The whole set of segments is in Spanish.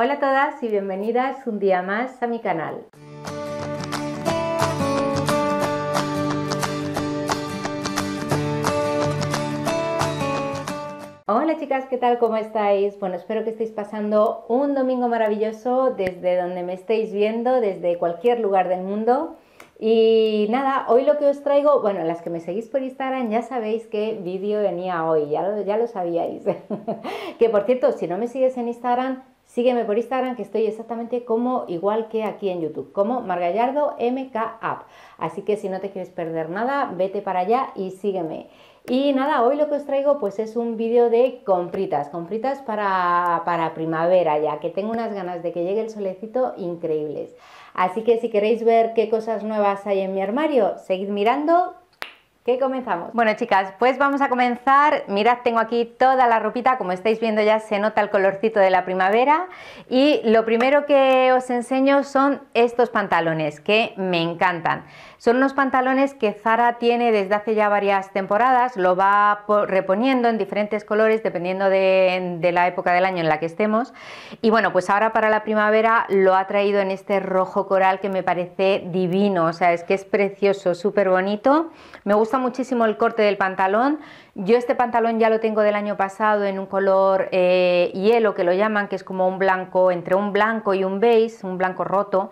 Hola a todas y bienvenidas un día más a mi canal. Hola chicas, ¿qué tal? ¿Cómo estáis? Bueno, espero que estéis pasando un domingo maravilloso desde donde me estéis viendo, desde cualquier lugar del mundo. Y nada, hoy lo que os traigo, bueno, las que me seguís por Instagram ya sabéis qué vídeo venía hoy, ya lo, ya lo sabíais. que por cierto, si no me sigues en Instagram, sígueme por Instagram que estoy exactamente como igual que aquí en YouTube, como Margallardo MK App. Así que si no te quieres perder nada, vete para allá y sígueme. Y nada, hoy lo que os traigo pues es un vídeo de compritas, compritas para, para primavera ya, que tengo unas ganas de que llegue el solecito increíbles. Así que si queréis ver qué cosas nuevas hay en mi armario, seguid mirando ¿Qué comenzamos? Bueno chicas, pues vamos a comenzar. Mirad, tengo aquí toda la ropita, como estáis viendo ya se nota el colorcito de la primavera. Y lo primero que os enseño son estos pantalones, que me encantan. Son unos pantalones que Zara tiene desde hace ya varias temporadas, lo va reponiendo en diferentes colores dependiendo de, la época del año en la que estemos. Y bueno, pues ahora para la primavera lo ha traído en este rojo coral que me parece divino, o sea, es que es precioso, súper bonito. Me gusta muchísimo el corte del pantalón. Yo este pantalón ya lo tengo del año pasado en un color eh, hielo que lo llaman, que es como un blanco, entre un blanco y un beige, un blanco roto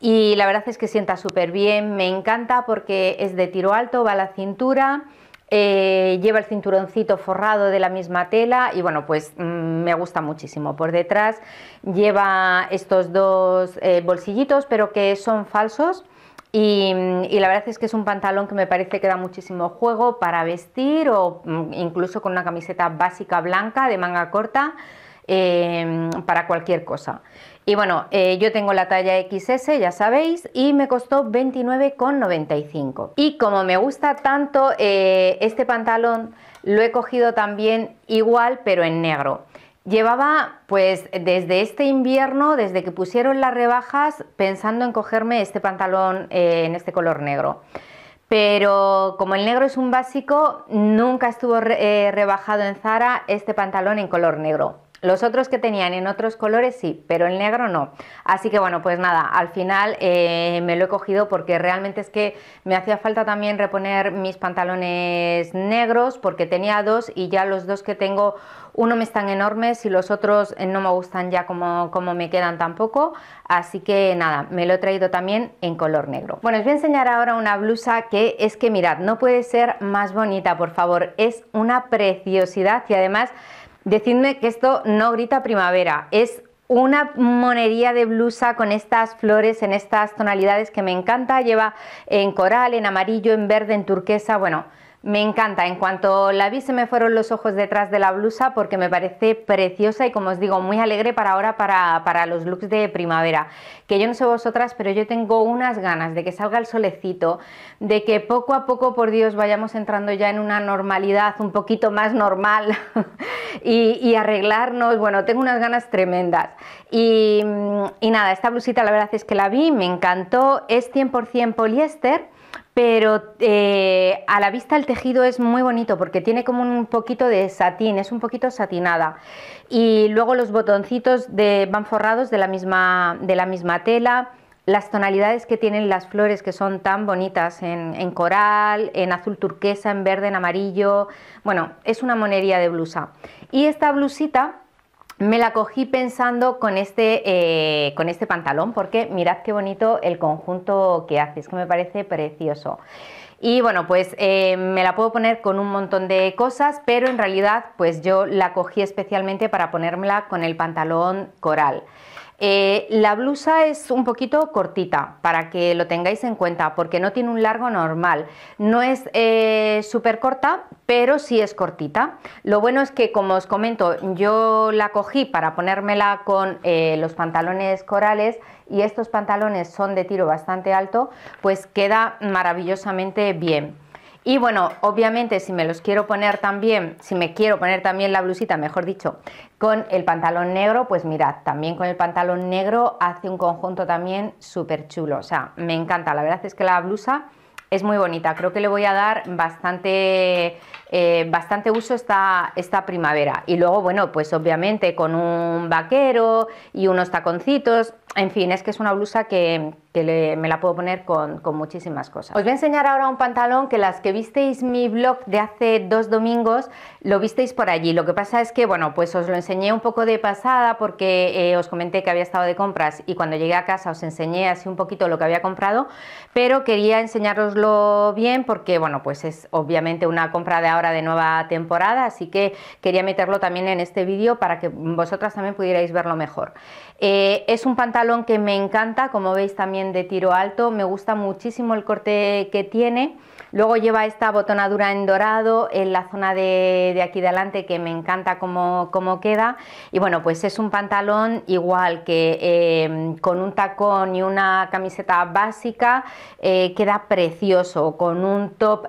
y la verdad es que sienta súper bien, me encanta porque es de tiro alto, va a la cintura, eh, lleva el cinturoncito forrado de la misma tela y bueno, pues mm, me gusta muchísimo. Por detrás lleva estos dos eh, bolsillitos, pero que son falsos. Y, la verdad es que es un pantalón que me parece que da muchísimo juego para vestir o mm, incluso con una camiseta básica blanca de manga corta eh, para cualquier cosa. Y bueno, eh, yo tengo la talla XS, ya sabéis, y me costó 29,95. Y como me gusta tanto eh, este pantalón, lo he cogido también igual, pero en negro. Llevaba pues desde este invierno, desde que pusieron las rebajas, pensando en cogerme este pantalón eh, en este color negro. Pero como el negro es un básico, nunca estuvo rebajado en Zara este pantalón en color negro. Los otros que tenían en otros colores sí, pero el negro no. Así que bueno, pues nada, al final eh, me lo he cogido porque realmente es que me hacía falta también reponer mis pantalones negros porque tenía dos y ya los dos que tengo, uno me están enormes y los otros eh, no me gustan ya como, como me quedan tampoco. Así que nada, me lo he traído también en color negro. Bueno, os voy a enseñar ahora una blusa que es que mirad, no puede ser más bonita, por favor. Es una preciosidad y además Decidme que esto no grita primavera, es una monería de blusa con estas flores en estas tonalidades que me encanta, lleva en coral, en amarillo, en verde, en turquesa, bueno, me encanta, en cuanto la vi se me fueron los ojos detrás de la blusa porque me parece preciosa y como os digo, muy alegre para ahora, para, los looks de primavera. Que yo no sé vosotras, pero yo tengo unas ganas de que salga el solecito, de que poco a poco, por Dios, vayamos entrando ya en una normalidad un poquito más normal y, arreglarnos. Bueno, tengo unas ganas tremendas. Y, y nada, esta blusita la verdad es que la vi, me encantó, es 100% poliéster pero eh, a la vista el tejido es muy bonito porque tiene como un poquito de satín, es un poquito satinada. Y luego los botoncitos de, van forrados de la, misma, de la misma tela, las tonalidades que tienen las flores que son tan bonitas en, en coral, en azul turquesa, en verde, en amarillo. Bueno, es una monería de blusa. Y esta blusita me la cogí pensando con este, eh, con este pantalón porque mirad qué bonito el conjunto que hace, es que me parece precioso. Y bueno, pues eh, me la puedo poner con un montón de cosas, pero en realidad pues yo la cogí especialmente para ponérmela con el pantalón coral. Eh, la blusa es un poquito cortita para que lo tengáis en cuenta porque no tiene un largo normal. No es eh, súper corta, pero sí es cortita. Lo bueno es que, como os comento, yo la cogí para ponérmela con eh, los pantalones corales y estos pantalones son de tiro bastante alto, pues queda maravillosamente bien. Y bueno, obviamente si me los quiero poner también, si me quiero poner también la blusita, mejor dicho, con el pantalón negro, pues mirad, también con el pantalón negro hace un conjunto también súper chulo. O sea, me encanta, la verdad es que la blusa es muy bonita, creo que le voy a dar bastante, eh, bastante uso esta, esta primavera. Y luego, bueno, pues obviamente con un vaquero y unos taconcitos, en fin, es que es una blusa que, me la puedo poner con, muchísimas cosas. Os voy a enseñar ahora un pantalón que las que visteis mi blog de hace dos domingos, lo visteis por allí. Lo que pasa es que, bueno, pues os lo enseñé un poco de pasada porque eh, os comenté que había estado de compras y cuando llegué a casa os enseñé así un poquito lo que había comprado, pero quería bien porque, bueno, pues es obviamente una compra de ahora de nueva temporada, así que quería meterlo también en este vídeo para que vosotras también pudierais verlo mejor. Eh, es un pantalón que me encanta, como veis también de tiro alto, me gusta muchísimo el corte que tiene. Luego lleva esta botonadura en dorado en la zona de, aquí delante que me encanta cómo, queda. Y bueno, pues es un pantalón igual que eh, con un tacón y una camiseta básica eh, queda precioso. Con un top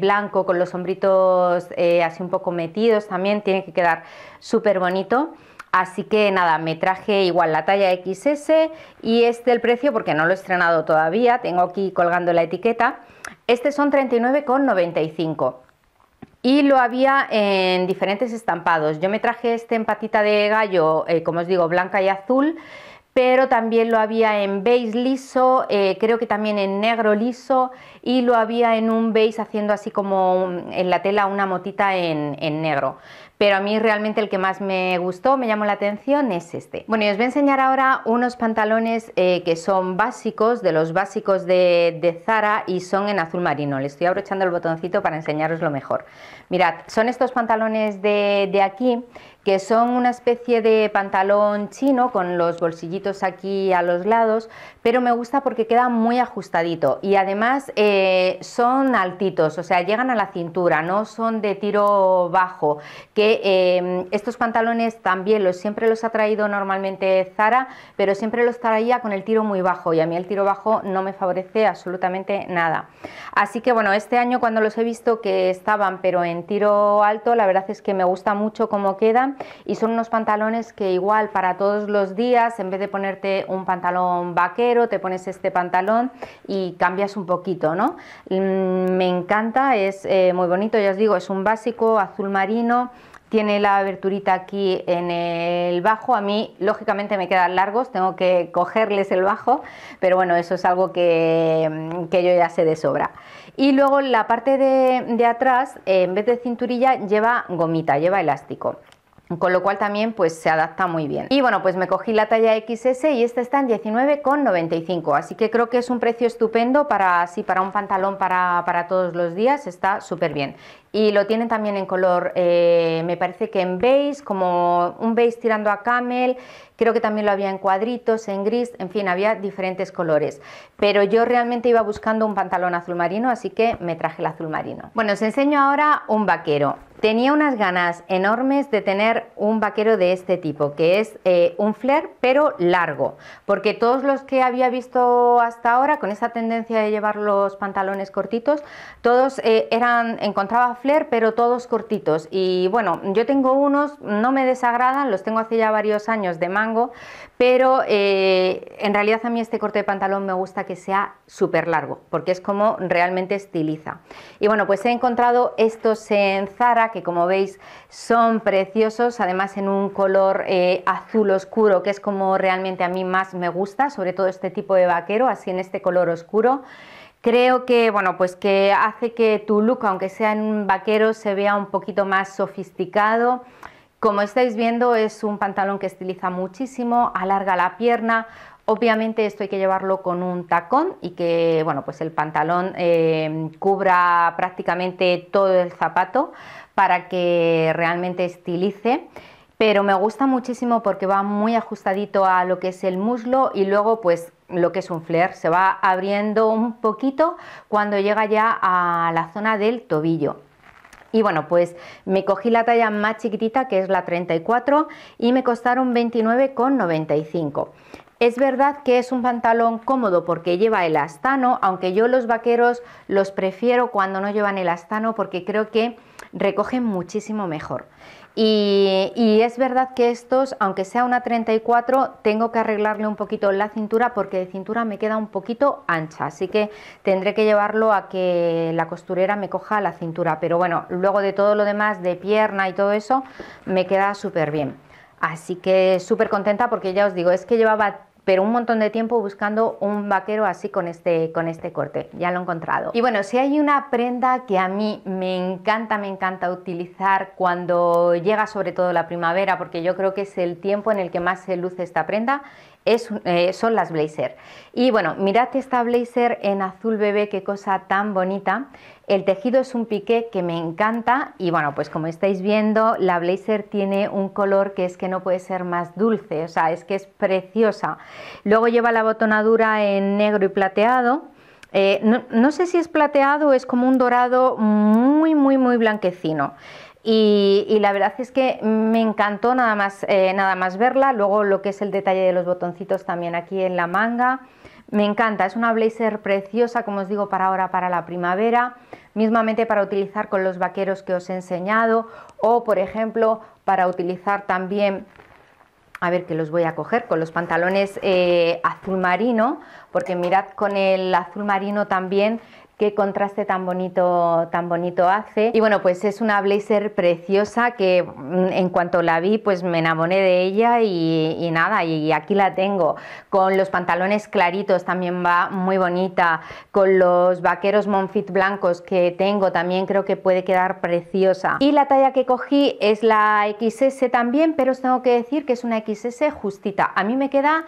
blanco con los hombritos así un poco metidos también tiene que quedar súper bonito. Así que nada, me traje igual la talla XS y este el precio porque no lo he estrenado todavía, tengo aquí colgando la etiqueta. Este son 39,95 y lo había en diferentes estampados. Yo me traje este en patita de gallo, eh, como os digo, blanca y azul, pero también lo había en beige liso, eh, creo que también en negro liso y lo había en un beige haciendo así como en la tela una motita en negro pero a mí realmente el que más me gustó, me llamó la atención, es este. Bueno, y os voy a enseñar ahora unos pantalones eh, que son básicos, de los básicos de, Zara y son en azul marino. Le estoy abrochando el botoncito para enseñaros lo mejor. Mirad, son estos pantalones de, de aquí que son una especie de pantalón chino con los bolsillitos aquí a los lados, pero me gusta porque queda muy ajustadito y además eh, son altitos, o sea, llegan a la cintura, no son de tiro bajo, que eh, estos pantalones también los siempre los ha traído normalmente Zara, pero siempre los traía con el tiro muy bajo y a mí el tiro bajo no me favorece absolutamente nada. Así que bueno, este año cuando los he visto que estaban pero en tiro alto, la verdad es que me gusta mucho cómo quedan y son unos pantalones que igual para todos los días, en vez de ponerte un pantalón vaquero, te pones este pantalón y cambias un poquito, ¿no? Mm, me encanta, es eh, muy bonito, ya os digo, es un básico azul marino, tiene la aberturita aquí en el bajo. A mí, lógicamente, me quedan largos, tengo que cogerles el bajo, pero bueno, eso es algo que, mm, yo ya sé de sobra. Y luego la parte de, de atrás, en vez de cinturilla, lleva gomita, lleva elástico con lo cual también pues se adapta muy bien. Y bueno, pues me cogí la talla XS y esta está en 19,95, así que creo que es un precio estupendo para así para un pantalón para, para todos los días, está súper bien. Y lo tienen también en color, eh, me parece que en beige, como un beige tirando a camel, creo que también lo había en cuadritos, en gris, en fin, había diferentes colores. Pero yo realmente iba buscando un pantalón azul marino, así que me traje el azul marino. Bueno, os enseño ahora un vaquero. Tenía unas ganas enormes de tener un vaquero de este tipo, que es eh, un flare pero largo, porque todos los que había visto hasta ahora con esa tendencia de llevar los pantalones cortitos, todos eh, eran, encontraba flare pero todos cortitos y bueno, yo tengo unos, no me desagradan, los tengo hace ya varios años de mango, pero eh, en realidad a mí este corte de pantalón me gusta que sea súper largo, porque es como realmente estiliza. Y bueno, pues he encontrado estos en Zara, que como veis son preciosos, además en un color eh, azul oscuro que es como realmente a mí más me gusta, sobre todo este tipo de vaquero, así en este color oscuro. Creo que, bueno, pues que hace que tu look, aunque sea en un vaquero, se vea un poquito más sofisticado. Como estáis viendo, es un pantalón que estiliza muchísimo, alarga la pierna, Obviamente esto hay que llevarlo con un tacón y que bueno, pues el pantalón eh, cubra prácticamente todo el zapato para que realmente estilice. Pero me gusta muchísimo porque va muy ajustadito a lo que es el muslo y luego pues lo que es un flare se va abriendo un poquito cuando llega ya a la zona del tobillo. Y bueno, pues me cogí la talla más chiquitita que es la 34 y me costaron 29,95. Es verdad que es un pantalón cómodo porque lleva elastano, aunque yo los vaqueros los prefiero cuando no llevan elastano porque creo que recogen muchísimo mejor. Y, es verdad que estos, aunque sea una 34, tengo que arreglarle un poquito la cintura porque de cintura me queda un poquito ancha, así que tendré que llevarlo a que la costurera me coja la cintura, pero bueno, luego de todo lo demás, de pierna y todo eso, me queda súper bien. Así que súper contenta porque ya os digo, es que llevaba pero un montón de tiempo buscando un vaquero así con este, con este corte. Ya lo he encontrado. Y bueno, si hay una prenda que a mí me encanta, me encanta utilizar cuando llega sobre todo la primavera, porque yo creo que es el tiempo en el que más se luce esta prenda, eh, son las blazer. Y bueno, mirad esta blazer en azul bebé, qué cosa tan bonita. El tejido es un piqué que me encanta y bueno, pues como estáis viendo, la blazer tiene un color que es que no puede ser más dulce, o sea, es que es preciosa. Luego lleva la botonadura en negro y plateado. Eh, no, no sé si es plateado o es como un dorado muy, muy, muy blanquecino. Y, la verdad es que me encantó nada más, eh, nada más verla, luego lo que es el detalle de los botoncitos también aquí en la manga, me encanta, es una blazer preciosa, como os digo, para ahora, para la primavera, mismamente para utilizar con los vaqueros que os he enseñado o, por ejemplo, para utilizar también a ver que los voy a coger con los pantalones eh, azul marino porque mirad con el azul marino también qué contraste tan bonito, tan bonito hace. Y bueno, pues es una blazer preciosa que mm, en cuanto la vi, pues me enamoré de ella y, nada, y aquí la tengo. Con los pantalones claritos también va muy bonita. Con los vaqueros Monfit blancos que tengo también creo que puede quedar preciosa. Y la talla que cogí es la XS también, pero os tengo que decir que es una XS justita. A mí me queda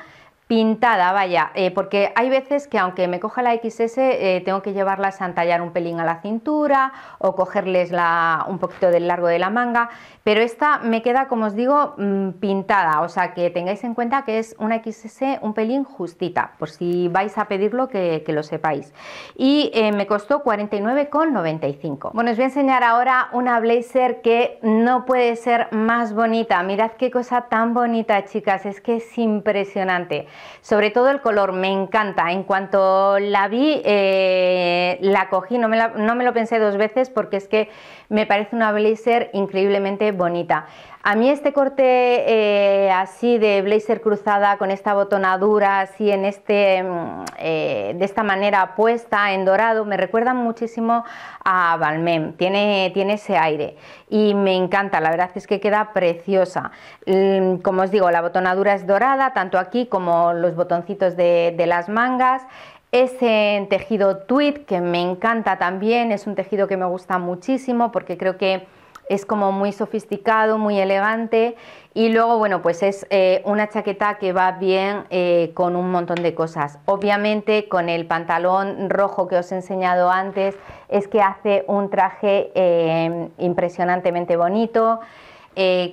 pintada, vaya, eh, porque hay veces que aunque me coja la XS, eh, tengo que llevarlas a entallar un pelín a la cintura o cogerles la, un poquito del largo de la manga, pero esta me queda, como os digo, mm, pintada, o sea que tengáis en cuenta que es una XS un pelín justita, por si vais a pedirlo que, lo sepáis. Y eh, me costó 49,95. Bueno, os voy a enseñar ahora una blazer que no puede ser más bonita, mirad qué cosa tan bonita, chicas, es que es impresionante. Sobre todo el color, me encanta. En cuanto la vi, eh, la cogí, no me, no me lo pensé dos veces porque es que me parece una blazer increíblemente bonita. A mí este corte eh, así de blazer cruzada con esta botonadura así en este, mm, eh, de esta manera puesta en dorado me recuerda muchísimo a Balmain, tiene, tiene ese aire y me encanta, la verdad es que queda preciosa. Mm, como os digo, la botonadura es dorada, tanto aquí como los botoncitos de, de las mangas. Ese tejido tweed que me encanta también, es un tejido que me gusta muchísimo porque creo que es como muy sofisticado, muy elegante y luego, bueno, pues es eh, una chaqueta que va bien eh, con un montón de cosas. Obviamente con el pantalón rojo que os he enseñado antes es que hace un traje eh, impresionantemente bonito.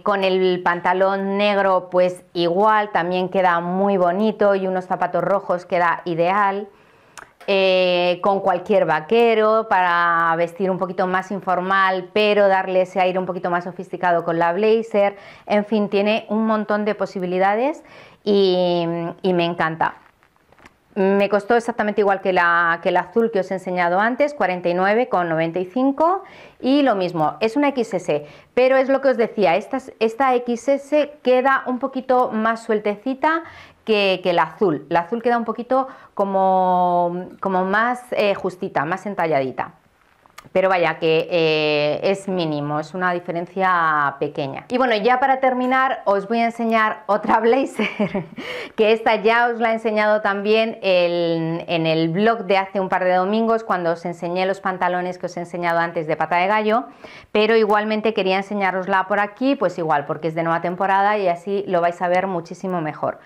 con el pantalón negro pues igual, también queda muy bonito y unos zapatos rojos queda ideal. Eh, con cualquier vaquero para vestir un poquito más informal, pero darle ese aire un poquito más sofisticado con la blazer. En fin, tiene un montón de posibilidades y, me encanta. Me costó exactamente igual que, la, que el azul que os he enseñado antes, 49,95 y lo mismo, es una XS, pero es lo que os decía, esta, esta XS queda un poquito más sueltecita que, el azul. El azul queda un poquito como, como más eh, justita, más entalladita. Pero vaya que eh, es mínimo, es una diferencia pequeña. Y bueno, ya para terminar os voy a enseñar otra blazer, que esta ya os la he enseñado también en el blog de hace un par de domingos cuando os enseñé los pantalones que os he enseñado antes de pata de gallo, pero igualmente quería enseñarosla por aquí, pues igual, porque es de nueva temporada y así lo vais a ver muchísimo mejor.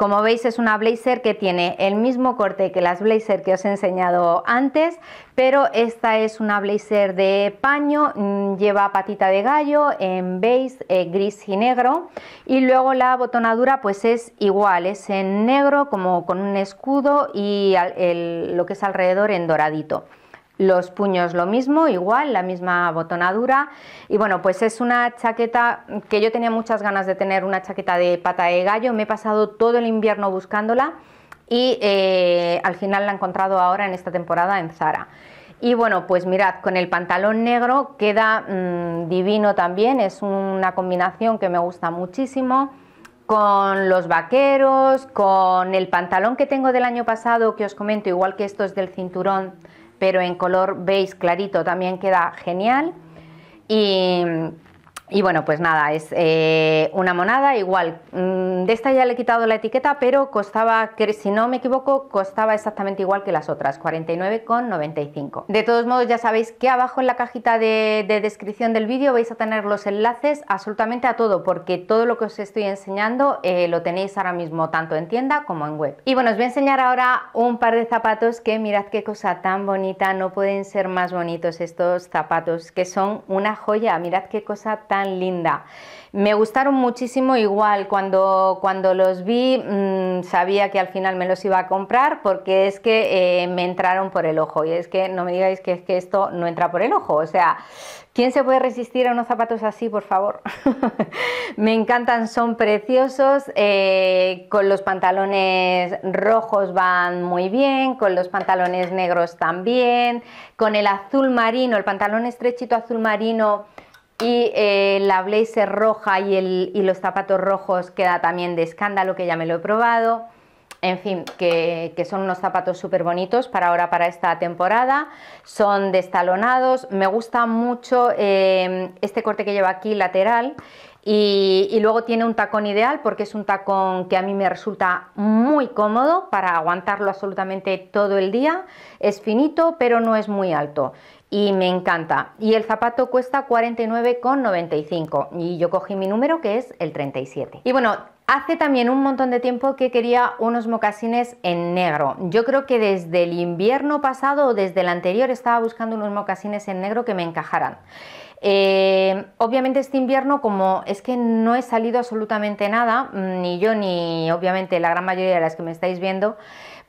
Como veis es una blazer que tiene el mismo corte que las blazer que os he enseñado antes, pero esta es una blazer de paño, mm, lleva patita de gallo en beige, eh, gris y negro y luego la botonadura pues es igual, es en negro como con un escudo y lo que es alrededor en doradito. Los puños lo mismo, igual, la misma botonadura. Y bueno, pues es una chaqueta que yo tenía muchas ganas de tener, una chaqueta de pata de gallo. Me he pasado todo el invierno buscándola y eh, al final la he encontrado ahora en esta temporada en Zara. Y bueno, pues mirad, con el pantalón negro queda mm, divino también, es una combinación que me gusta muchísimo. Con los vaqueros, con el pantalón que tengo del año pasado, que os comento, igual que esto es del cinturón, pero en color beige clarito, también queda genial. Y y bueno, pues nada, es eh, una monada igual. Mm, de esta ya le he quitado la etiqueta, pero costaba, si no me equivoco, costaba exactamente igual que las otras, 49,95. De todos modos, ya sabéis que abajo en la cajita de, descripción del vídeo vais a tener los enlaces absolutamente a todo, porque todo lo que os estoy enseñando eh, lo tenéis ahora mismo tanto en tienda como en web. Y bueno, os voy a enseñar ahora un par de zapatos que mirad qué cosa tan bonita, no pueden ser más bonitos estos zapatos, que son una joya, mirad qué cosa tan linda. Me gustaron muchísimo igual, cuando, cuando los vi mm, sabía que al final me los iba a comprar porque es que eh, me entraron por el ojo y es que no me digáis que es que esto no entra por el ojo, o sea, ¿quién se puede resistir a unos zapatos así, por favor? me encantan, son preciosos, eh, con los pantalones rojos van muy bien, con los pantalones negros también, con el azul marino, el pantalón estrechito azul marino y eh, la blazer roja y, los zapatos rojos queda también de escándalo, que ya me lo he probado. En fin, que, son unos zapatos súper bonitos para ahora, para esta temporada. Son destalonados. Me gusta mucho eh, este corte que lleva aquí lateral. Y, luego tiene un tacón ideal porque es un tacón que a mí me resulta muy cómodo para aguantarlo absolutamente todo el día. Es finito pero no es muy alto y me encanta. Y el zapato cuesta 49,95 y yo cogí mi número que es el 37. Y bueno, hace también un montón de tiempo que quería unos mocasines en negro. Yo creo que desde el invierno pasado o desde el anterior estaba buscando unos mocasines en negro que me encajaran. Eh, obviamente este invierno, como es que no he salido absolutamente nada, ni yo ni obviamente la gran mayoría de las que me estáis viendo,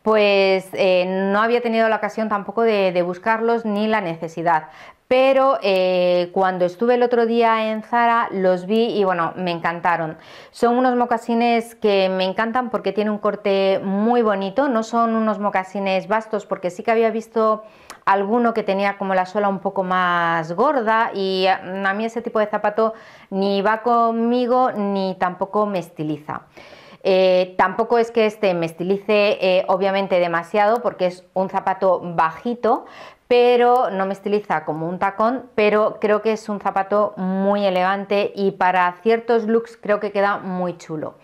pues eh, no había tenido la ocasión tampoco de, buscarlos ni la necesidad. Pero eh, cuando estuve el otro día en Zara los vi y bueno, me encantaron. Son unos mocasines que me encantan porque tiene un corte muy bonito, no son unos mocasines vastos porque sí que había visto alguno que tenía como la suela un poco más gorda y a mí ese tipo de zapato ni va conmigo ni tampoco me estiliza. Eh, tampoco es que este me estilice eh, obviamente demasiado porque es un zapato bajito, pero no me estiliza como un tacón, pero creo que es un zapato muy elegante y para ciertos looks creo que queda muy chulo.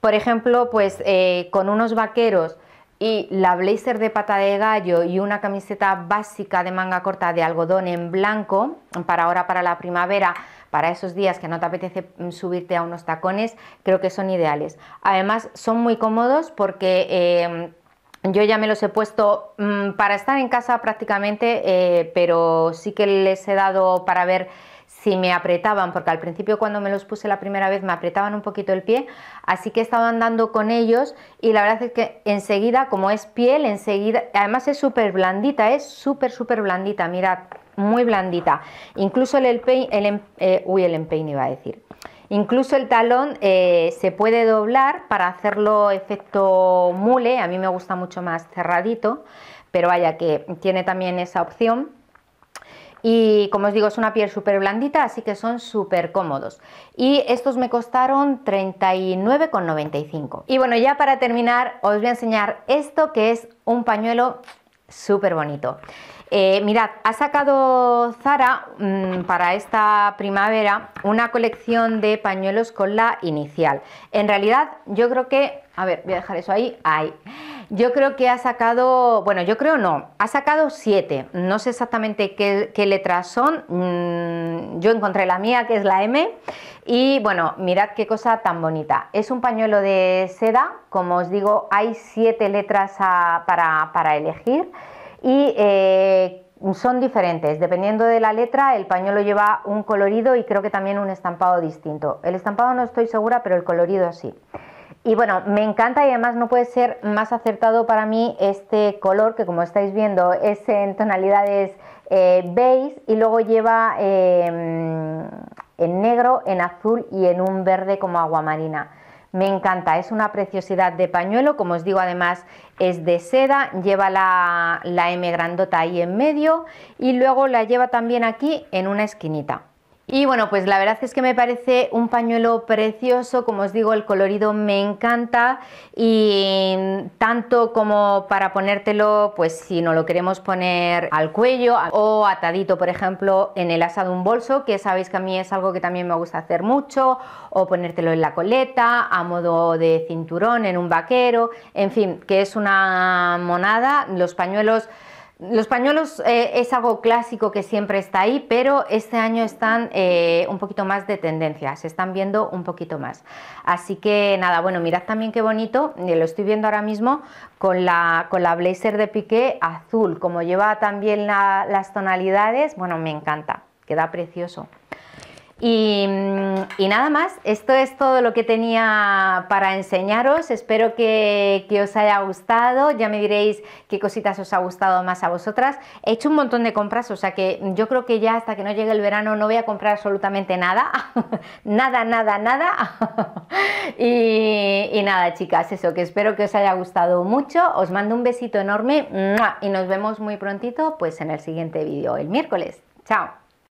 Por ejemplo, pues eh, con unos vaqueros y la blazer de pata de gallo y una camiseta básica de manga corta de algodón en blanco, para ahora para la primavera, para esos días que no te apetece mm, subirte a unos tacones, creo que son ideales. Además, son muy cómodos porque... Eh, yo ya me los he puesto mm, para estar en casa prácticamente, eh, pero sí que les he dado para ver si me apretaban, porque al principio cuando me los puse la primera vez me apretaban un poquito el pie, así que he estado andando con ellos y la verdad es que enseguida, como es piel, enseguida, además es súper blandita, es súper, súper blandita, mirad, muy blandita. Incluso el, el, el, em, eh, uy, el empeine iba a decir. Incluso el talón eh, se puede doblar para hacerlo efecto mule, a mí me gusta mucho más cerradito, pero vaya que tiene también esa opción. Y como os digo, es una piel súper blandita, así que son súper cómodos. Y estos me costaron 39,95. Y bueno, ya para terminar, os voy a enseñar esto que es un pañuelo súper bonito. Eh, mirad, ha sacado Zara mm, para esta primavera una colección de pañuelos con la inicial. En realidad, yo creo que, a ver, voy a dejar eso ahí, ahí. Yo creo que ha sacado, bueno, yo creo no, ha sacado siete. No sé exactamente qué, letras son. Mm, yo encontré la mía, que es la M. Y bueno, mirad qué cosa tan bonita. Es un pañuelo de seda, como os digo, hay siete letras para, para elegir y eh, son diferentes. Dependiendo de la letra, el pañuelo lleva un colorido y creo que también un estampado distinto. El estampado no estoy segura, pero el colorido sí. Y bueno, me encanta y además no puede ser más acertado para mí este color que como estáis viendo es en tonalidades eh, beige y luego lleva em, en negro, en azul y en un verde como agua marina. Me encanta, es una preciosidad de pañuelo, como os digo además es de seda, lleva la, la M grandota ahí en medio y luego la lleva también aquí en una esquinita. Y bueno, pues la verdad es que me parece un pañuelo precioso, como os digo, el colorido me encanta. Y tanto como para ponértelo, pues si no lo queremos poner al cuello o atadito, por ejemplo, en el asa de un bolso, que sabéis que a mí es algo que también me gusta hacer mucho, o ponértelo en la coleta, a modo de cinturón, en un vaquero, en fin, que es una monada, los pañuelos los pañuelos eh, es algo clásico que siempre está ahí, pero este año están eh, un poquito más de tendencia, se están viendo un poquito más. Así que nada, bueno, mirad también qué bonito, eh, lo estoy viendo ahora mismo con la, con la blazer de piqué azul, como lleva también las tonalidades, bueno, me encanta, queda precioso. Y, nada más, esto es todo lo que tenía para enseñaros. Espero que, os haya gustado. Ya me diréis qué cositas os ha gustado más a vosotras. He hecho un montón de compras, o sea que yo creo que ya hasta que no llegue el verano no voy a comprar absolutamente nada. nada, nada, nada. y, y nada, chicas, eso, que espero que os haya gustado mucho. Os mando un besito enorme y nos vemos muy prontito pues en el siguiente vídeo, el miércoles. Chao.